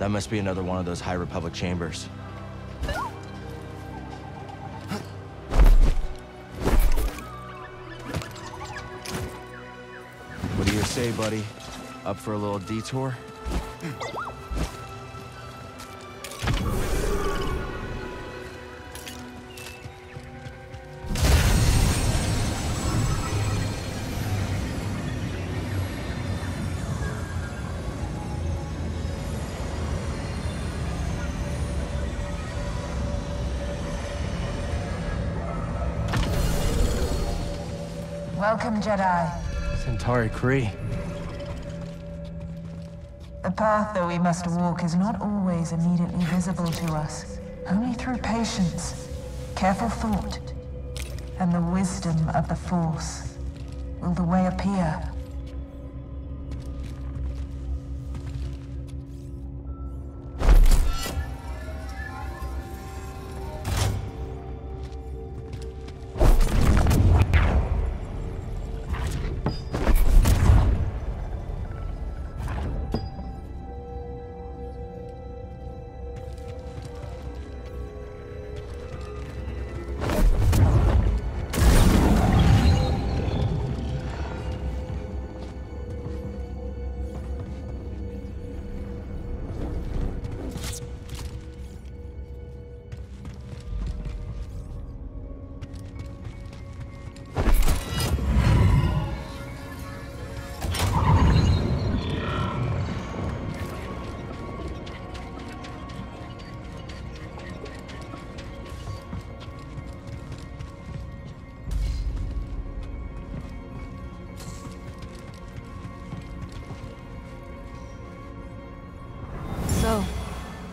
That must be another one of those High Republic chambers. What do you say, buddy? Up for a little detour? Welcome, Jedi. Santari Khri. The path that we must walk is not always immediately visible to us. Only through patience, careful thought, and the wisdom of the Force will the way appear.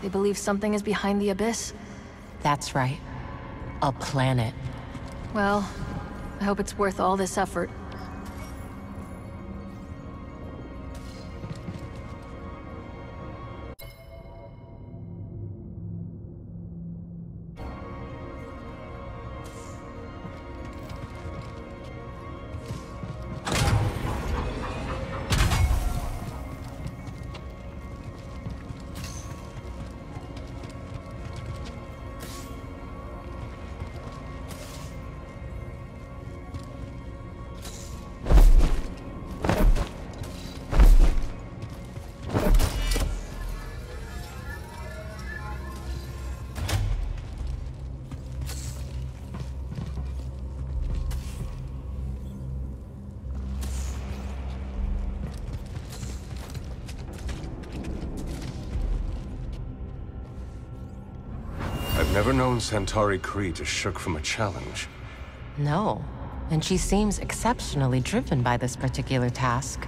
They believe something is behind the Abyss? That's right. A planet. Well, I hope it's worth all this effort. Never known Santari Khri to shirk from a challenge. No. And she seems exceptionally driven by this particular task.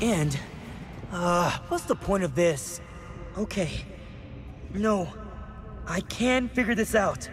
And... Uh, what's the point of this? Okay. No. I can figure this out.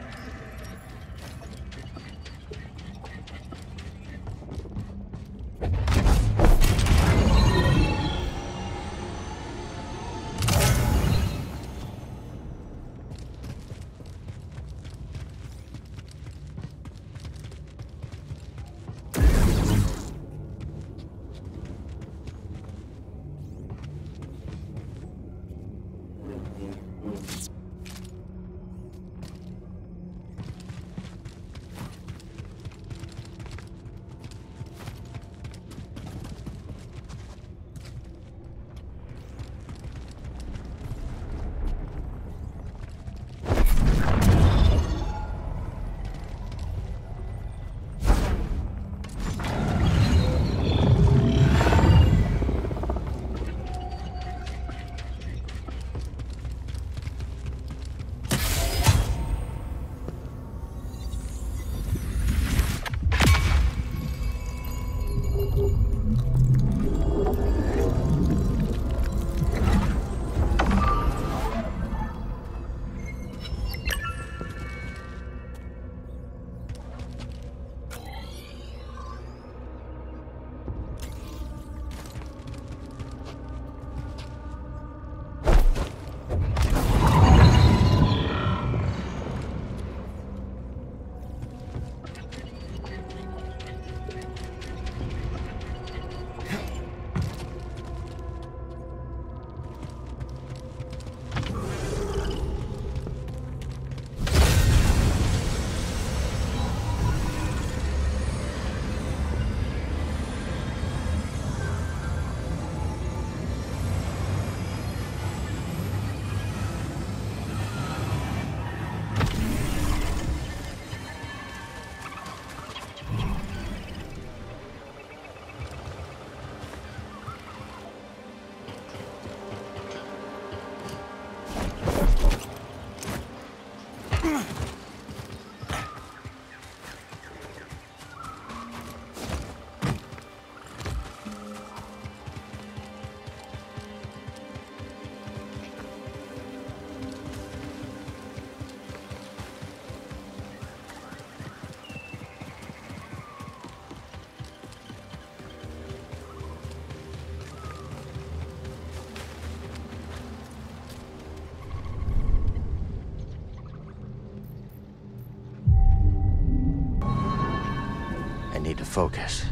Need to focus.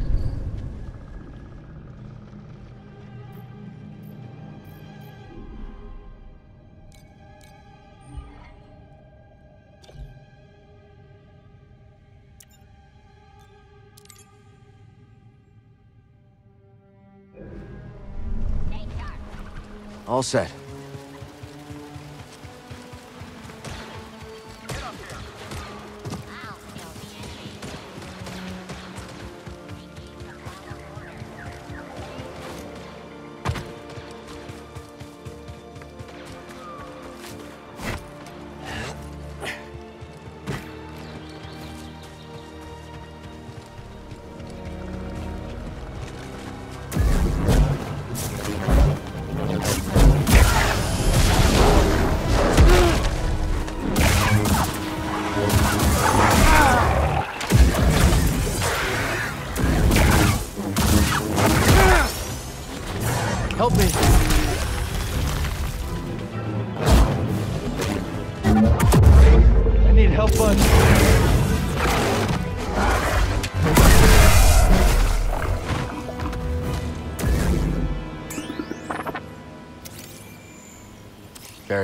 All set.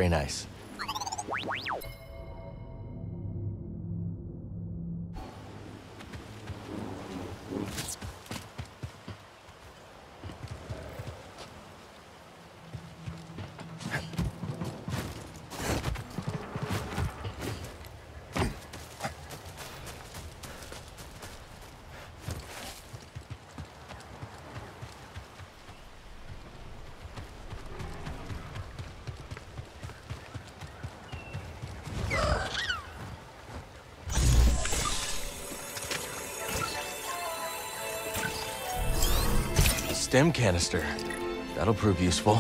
Very nice. Stim canister. That'll prove useful.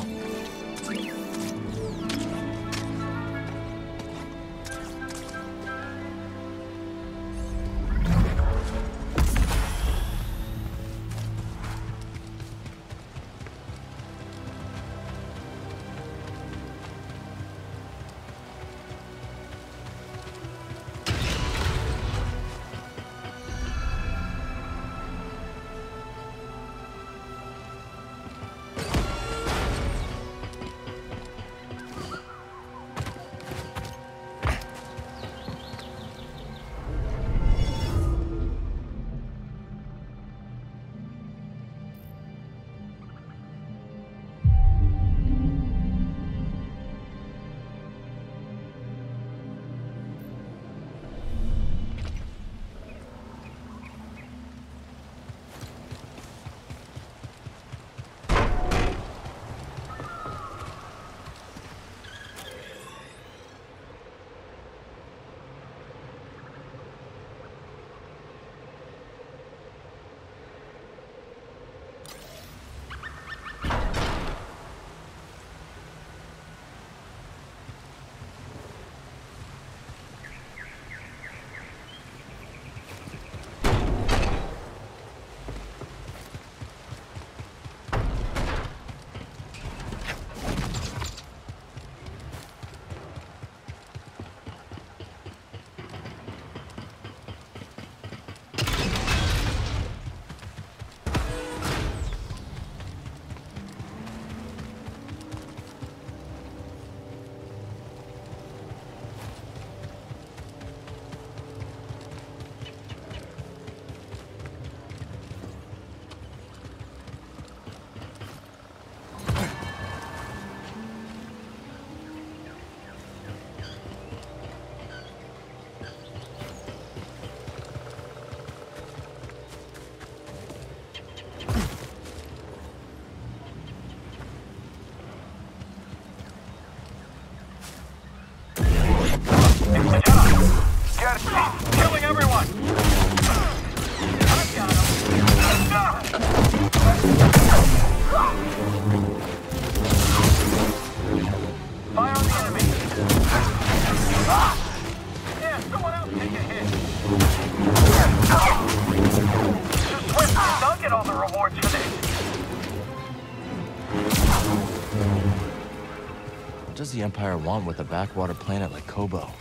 Does the Empire want with a backwater planet like Koboh?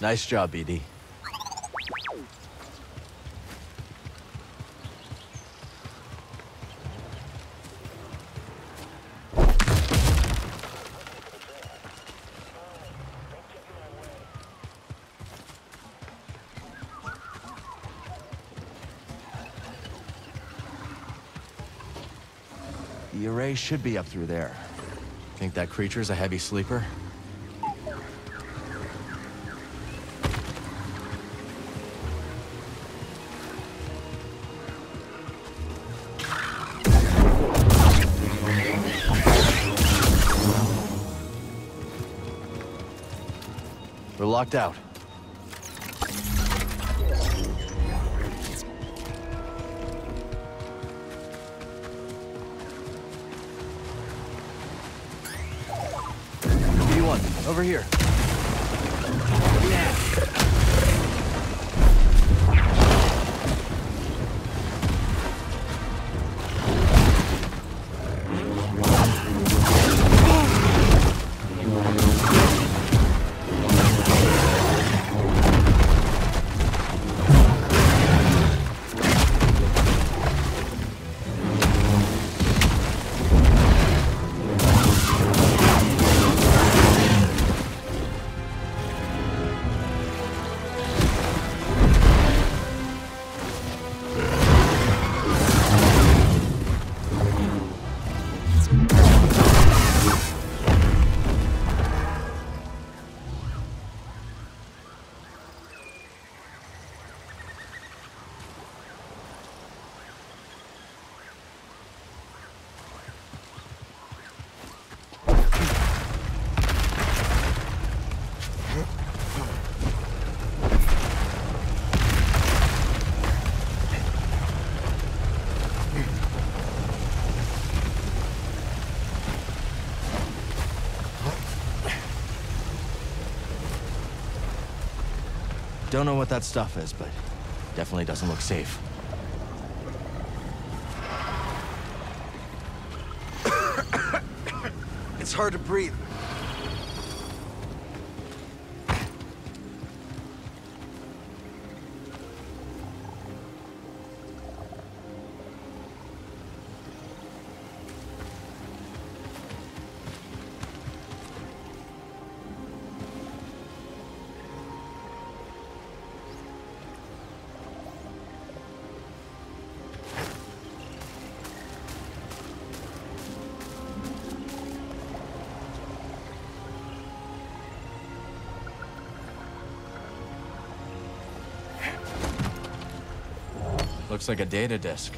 Nice job, BD. Should be up through there. Think that creature's a heavy sleeper? We're locked out. Over here. Don't know what that stuff is, but definitely doesn't look safe. It's hard to breathe. Looks like a data disk.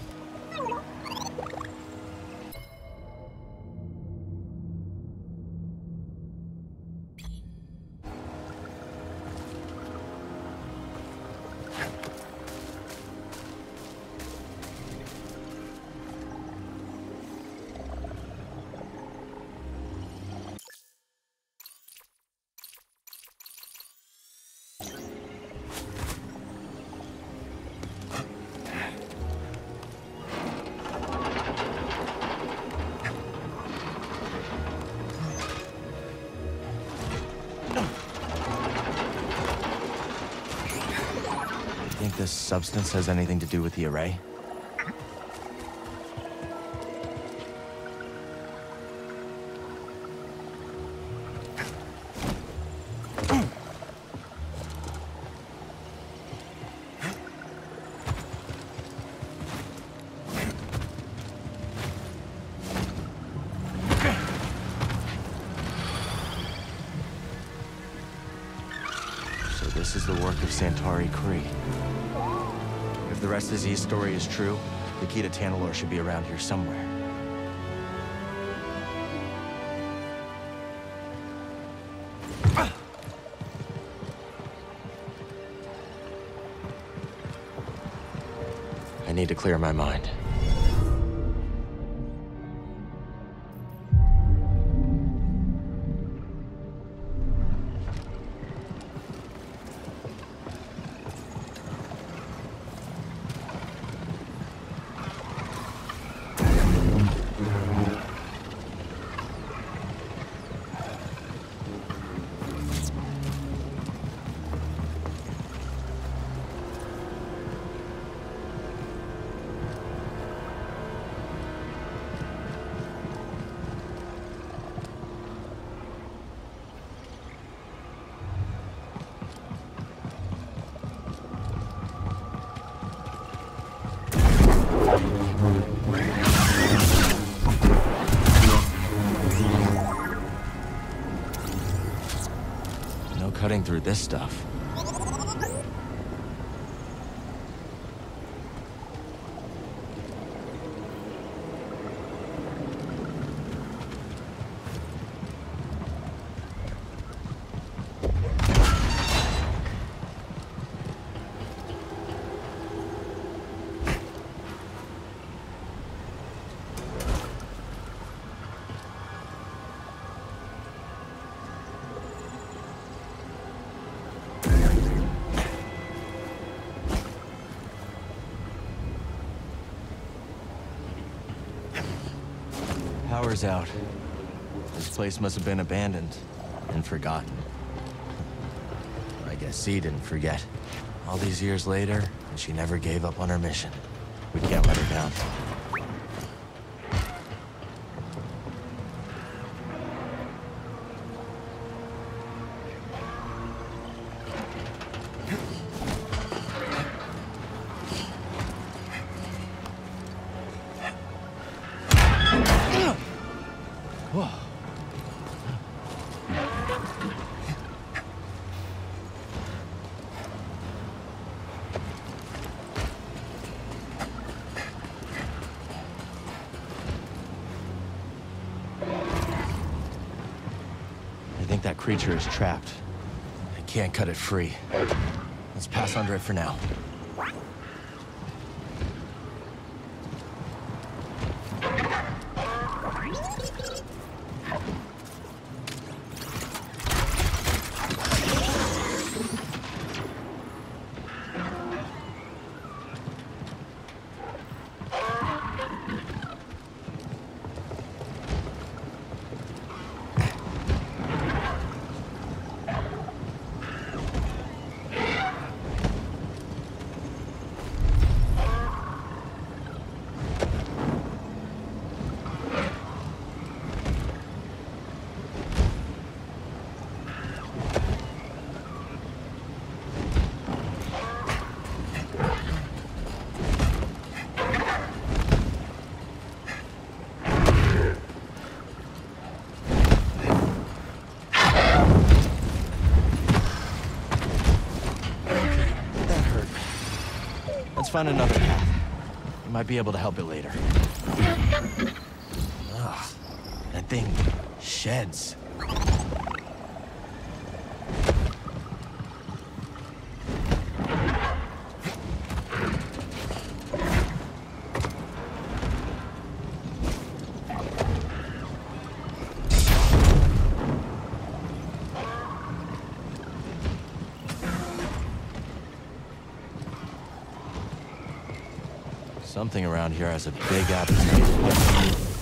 Substance has anything to do with the array? Zee's story is true, the key to Tanalor should be around here somewhere. I need to clear my mind. This stuff. Out. This place must have been abandoned and forgotten. I guess Zee didn't forget. All these years later, and she never gave up on her mission. That creature is trapped. I can't cut it free. Let's pass under it for now. Find another path. We might be able to help it later. Ugh, that thing sheds. Something around here has a big appetite.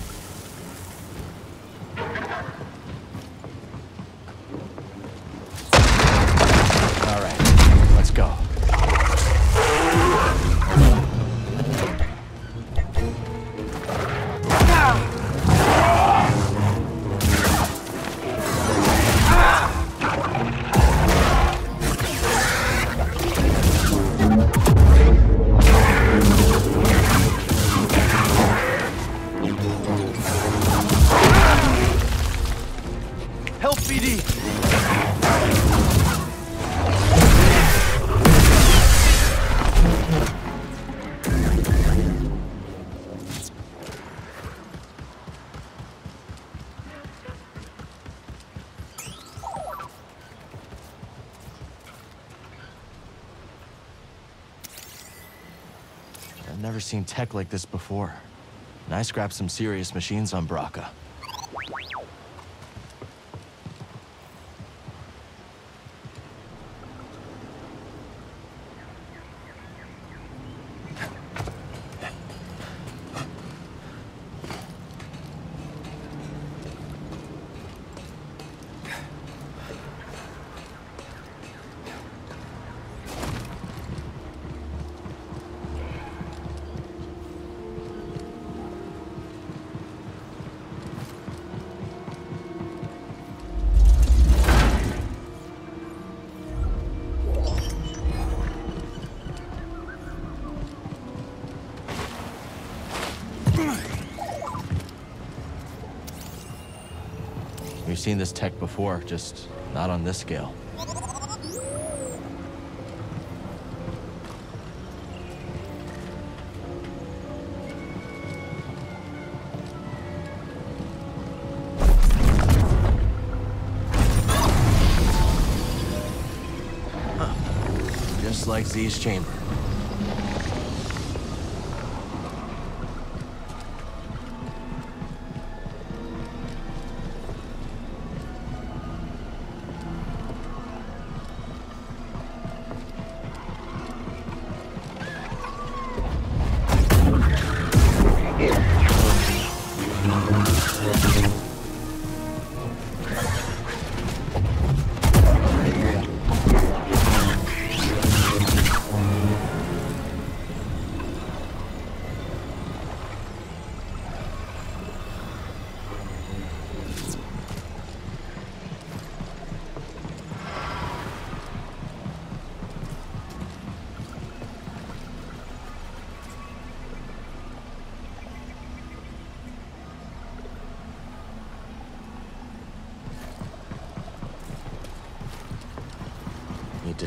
Seen tech like this before. And I scrapped some serious machines on Bracca. Seen this tech before, just not on this scale. Huh. Just like Zee's chamber.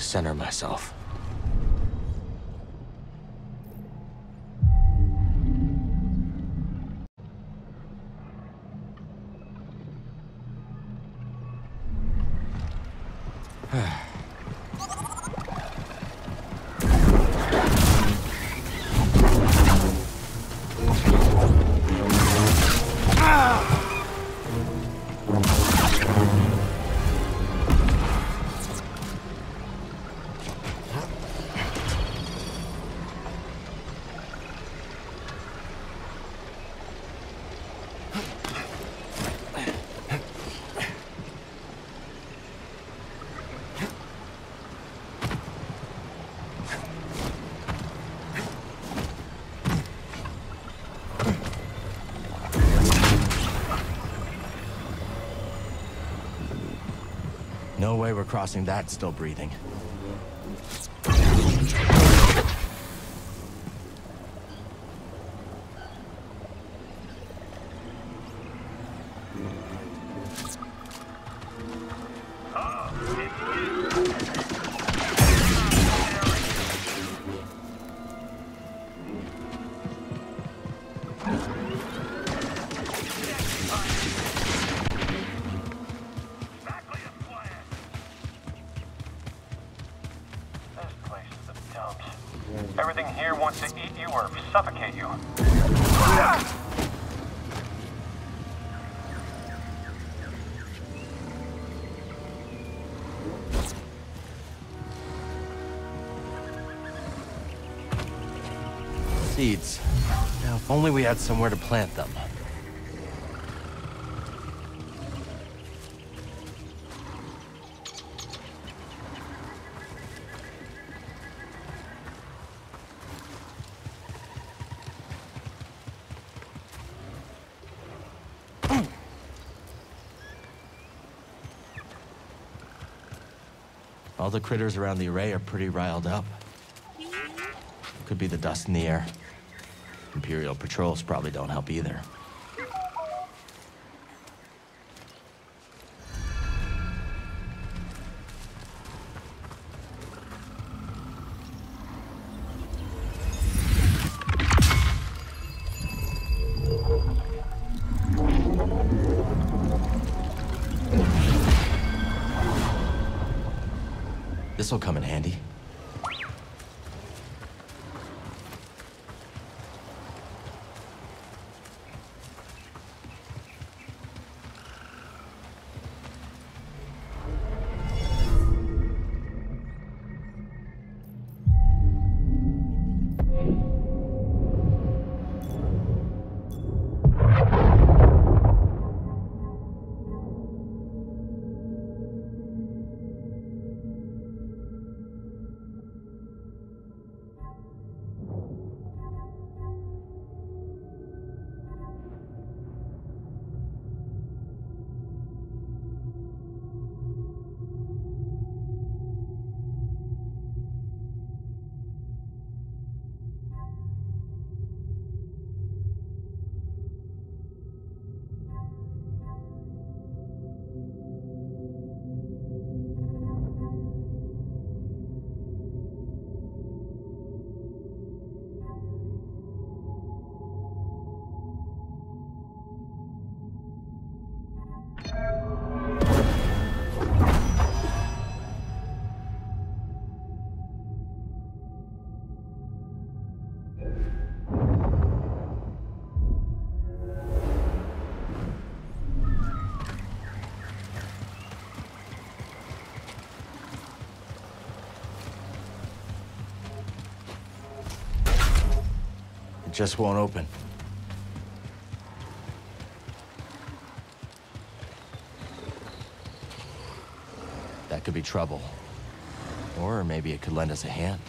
Center myself. Crossing that still breathing. Only we had somewhere to plant them. All the critters around the array are pretty riled up. Could be the dust in the air. Imperial patrols probably don't help either. This'll come in just won't open. That could be trouble. Or maybe it could lend us a hand.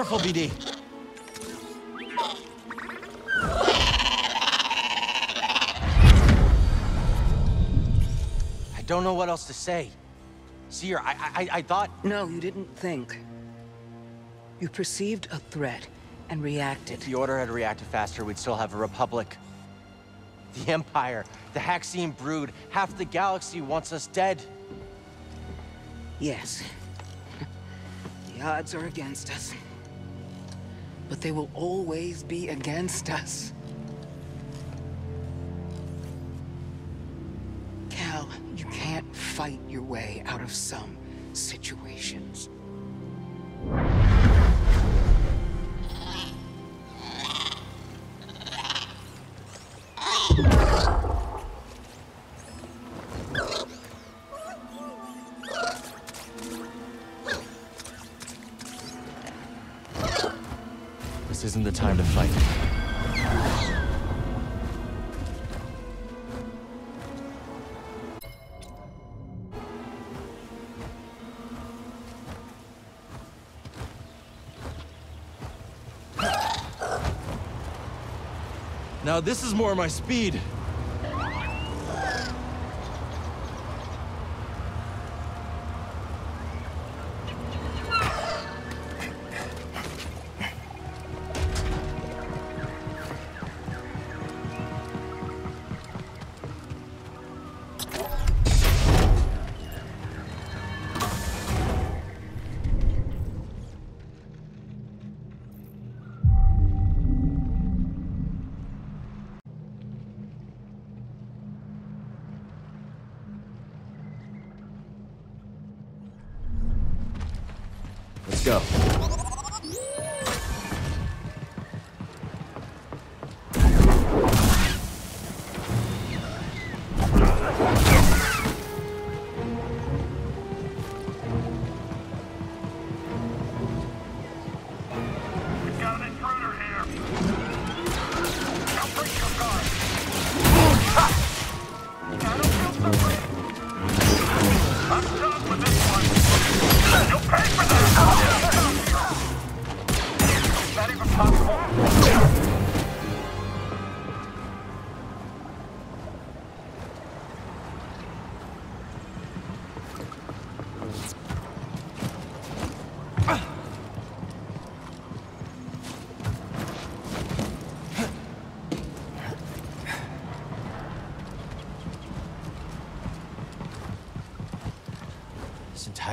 Careful, BD. I don't know what else to say. Cere, I, I, I thought... No, you didn't think. You perceived a threat and reacted. If the Order had reacted faster, we'd still have a Republic. The Empire, the Haxion Brood, half the galaxy wants us dead. Yes. The odds are against us. But they will always be against us. Cal, you can't fight your way out of some situations. This is more my speed.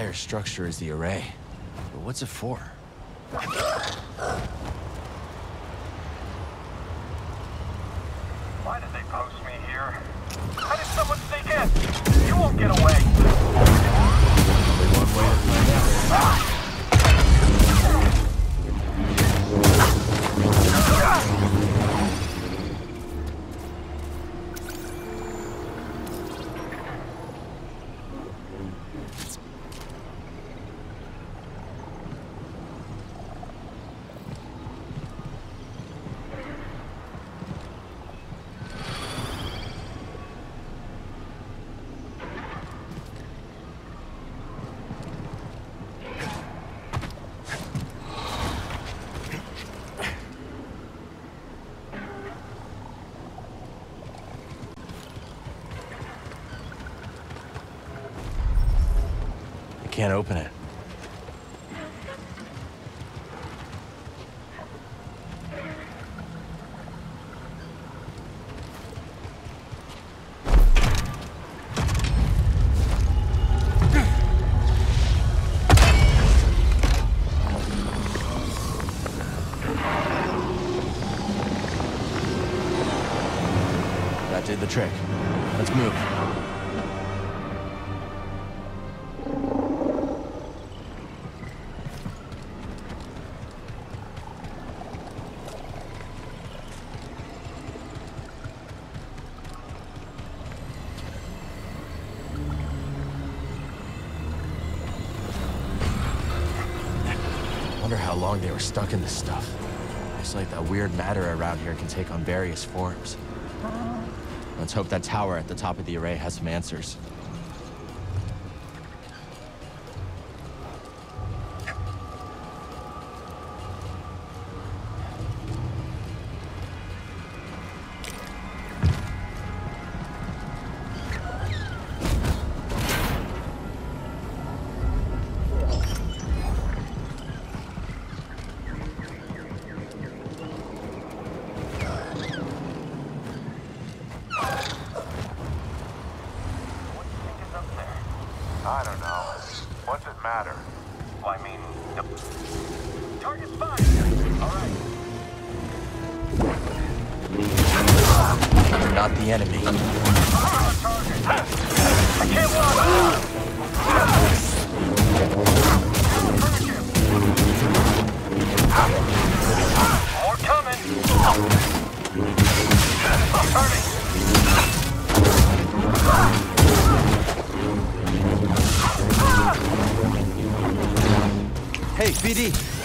Entire structure is the array. But what's it for? Can't open it. That did the trick. Let's move. Long they were stuck in this stuff. Looks like that weird matter around here can take on various forms. Let's hope that tower at the top of the array has some answers. conferir.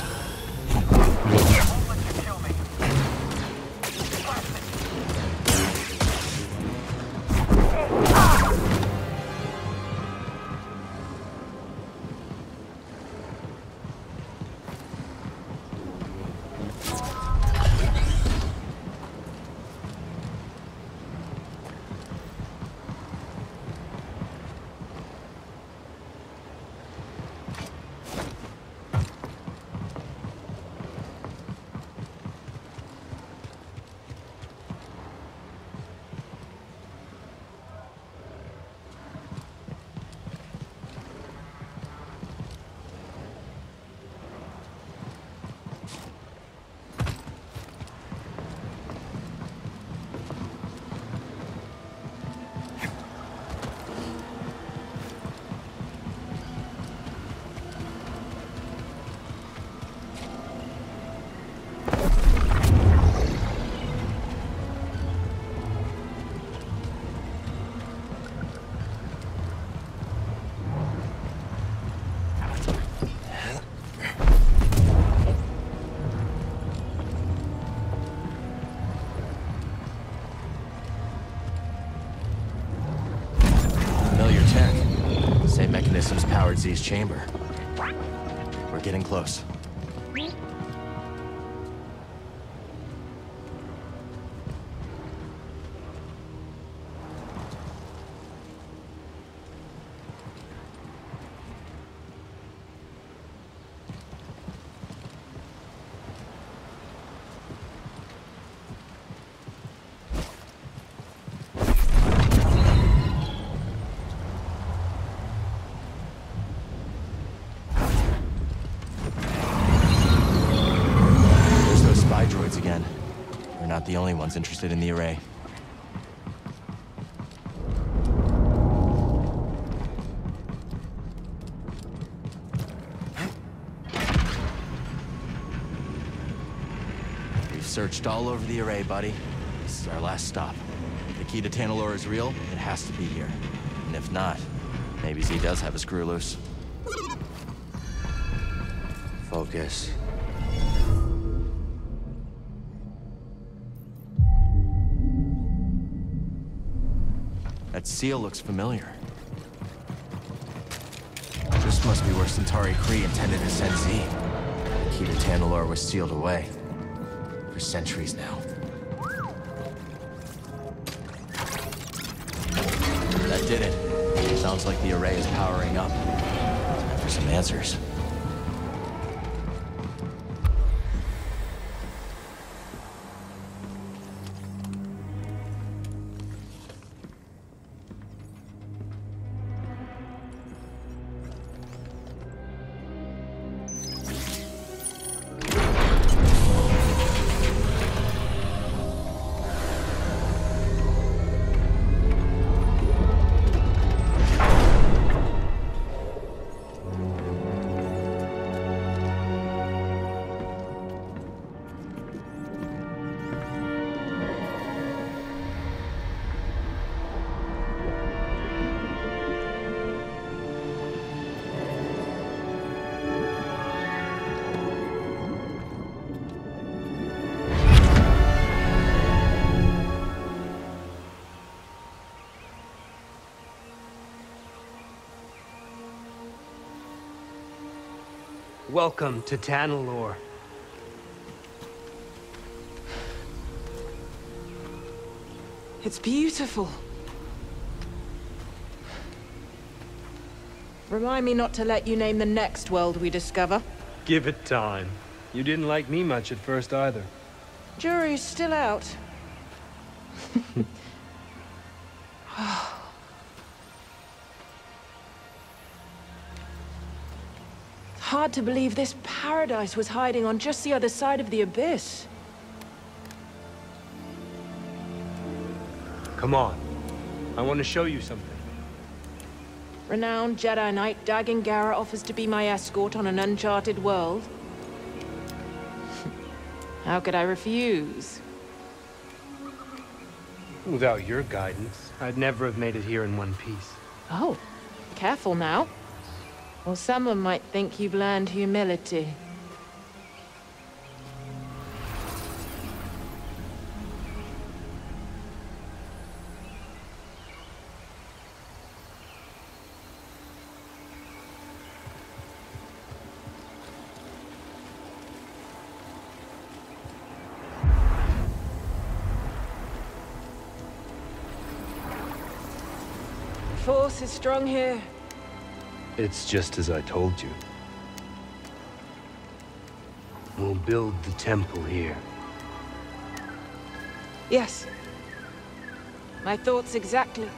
Chamber. We're getting close. Interested in the array. We've searched all over the array, buddy. This is our last stop. If the key to Tanalor is real, it has to be here. And if not, maybe Zee does have a screw loose. Focus. That seal looks familiar. This must be where Santari Khri intended to send Zee. The key to Tanalor was sealed away. For centuries now. That did it. Sounds like the array is powering up. Time for some answers. Welcome to Tanalor. It's beautiful. Remind me not to let you name the next world we discover. Give it time. You didn't like me much at first either. Jury's still out. hard to believe this paradise was hiding on just the other side of the Abyss. Come on. I want to show you something. Renowned Jedi Knight Dagan Gera offers to be my escort on an uncharted world. How could I refuse? Without your guidance, I'd never have made it here in one piece. Oh, careful now. Or someone might think you've learned humility. Force is strong here. It's just as I told you. We'll build the temple here. Yes. My thoughts exactly.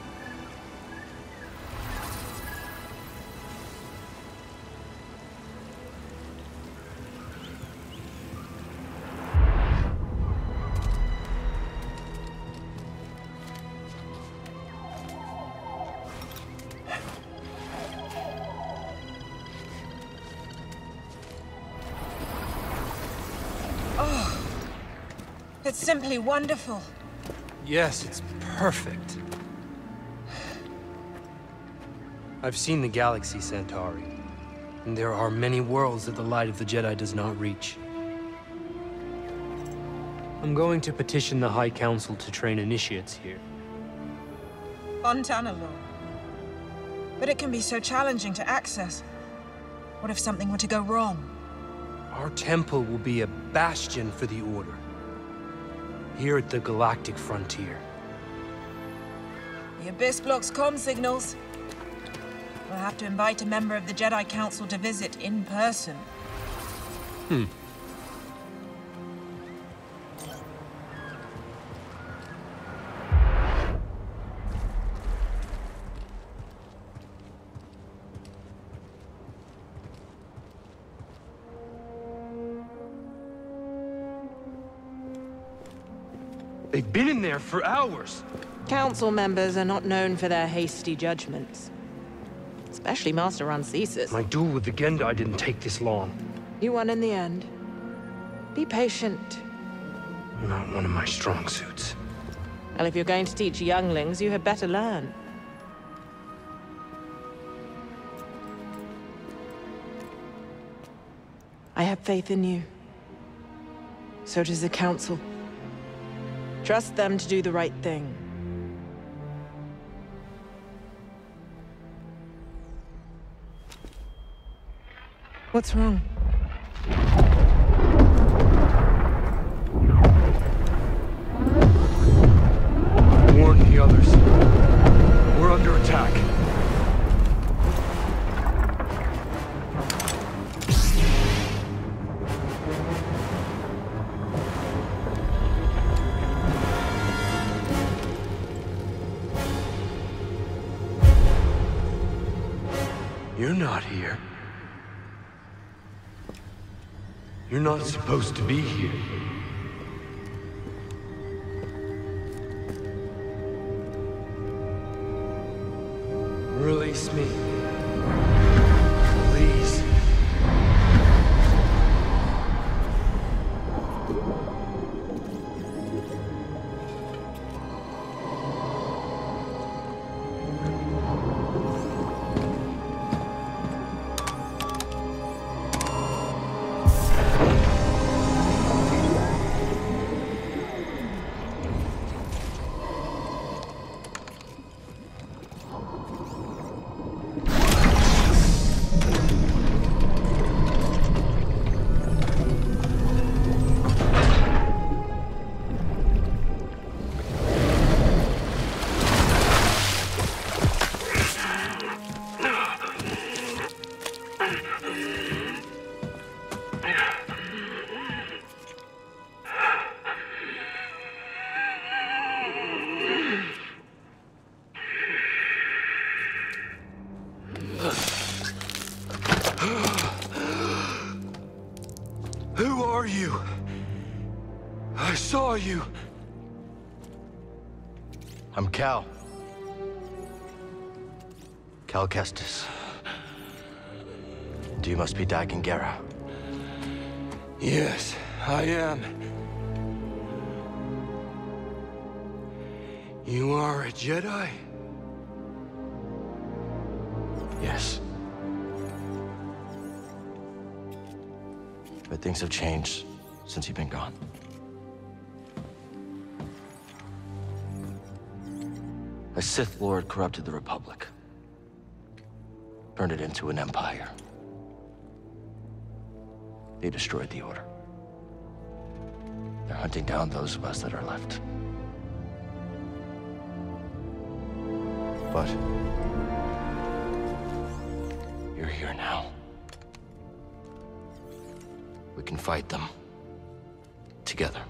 It's simply wonderful. Yes, it's perfect. I've seen the galaxy, Santari. And there are many worlds that the light of the Jedi does not reach. I'm going to petition the High Council to train initiates here. Fontana law. But it can be so challenging to access. What if something were to go wrong? Our temple will be a bastion for the Order. Here at the galactic frontier. The Abyss blocks comm signals. We'll have to invite a member of the Jedi Council to visit in person. Hmm. Been in there for hours. Council members are not known for their hasty judgments. Especially Master Rancisis. My duel with the Gen'Dai didn't take this long. You won in the end. Be patient. Not one of my strong suits. Well, if you're going to teach younglings, you had better learn. I have faith in you. So does the Council. Trust them to do the right thing. What's wrong? Warn the others. We're under attack. Not here. You're not supposed to be here. Release me. Who are you? I saw you. I'm Cal. Cal Kestis. And you must be Dagan Gera. Yes, I am. You are a Jedi? Things have changed since you've been gone. A Sith Lord corrupted the Republic. Turned it into an empire. They destroyed the Order. They're hunting down those of us that are left. But... You're here now. We can fight them. Together.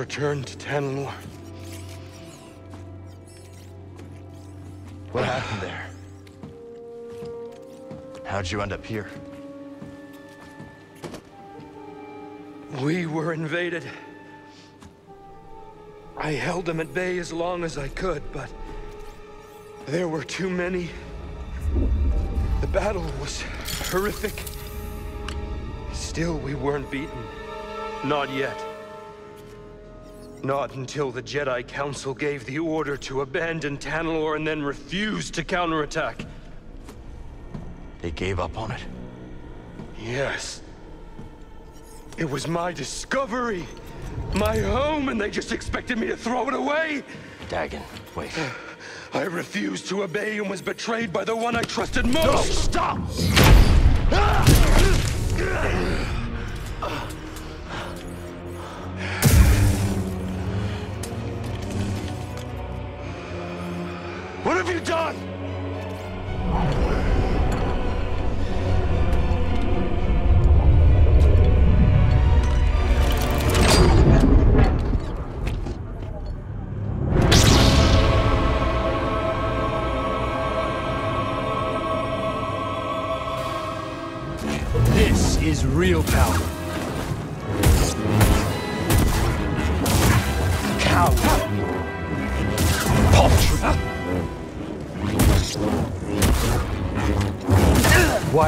Return to Tanalor. What happened there? How'd you end up here? We were invaded. I held them at bay as long as I could, but there were too many. The battle was horrific. Still, we weren't beaten. Not yet. Not until the Jedi Council gave the order to abandon Tanalor and then refused to counterattack. They gave up on it. Yes. It was my discovery. My home, and they just expected me to throw it away? Dagan, wait. I refused to obey and was betrayed by the one I trusted most. No, stop! done?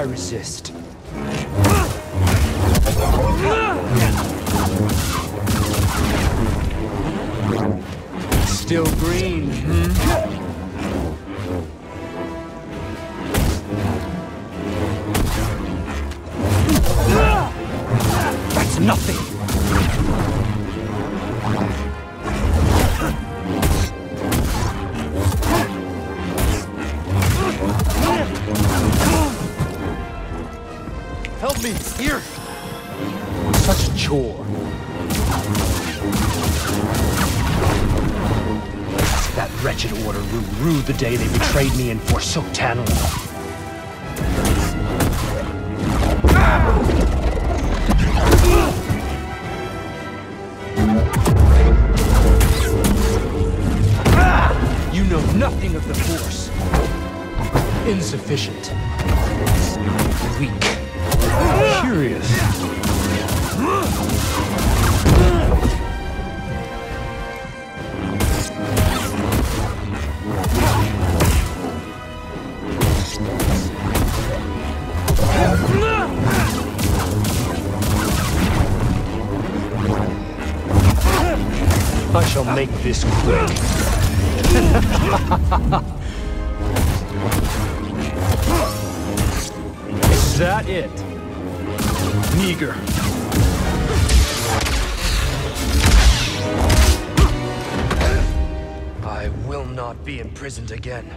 Why resist? Still green, hmm? That's nothing. Me! Here! Such a chore. That wretched order will rue the day they betrayed me and forsook know nothing of the Force. Insufficient. This quick. that it? Meager. I will not be imprisoned again.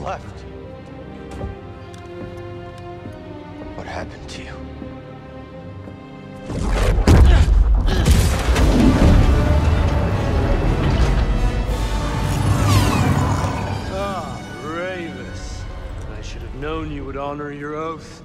Left. What happened to you? Ah, Rayvis. I should have known you would honor your oath.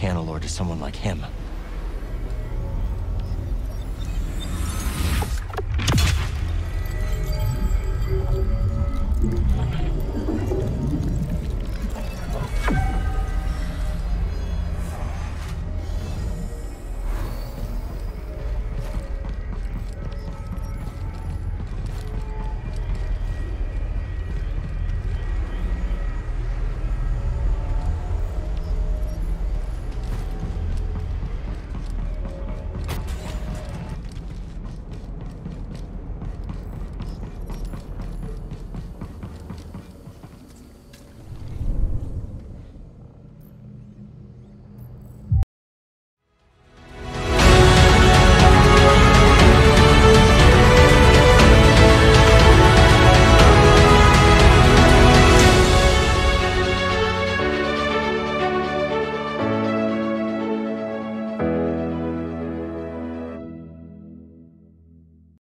Tanalorr to someone like him?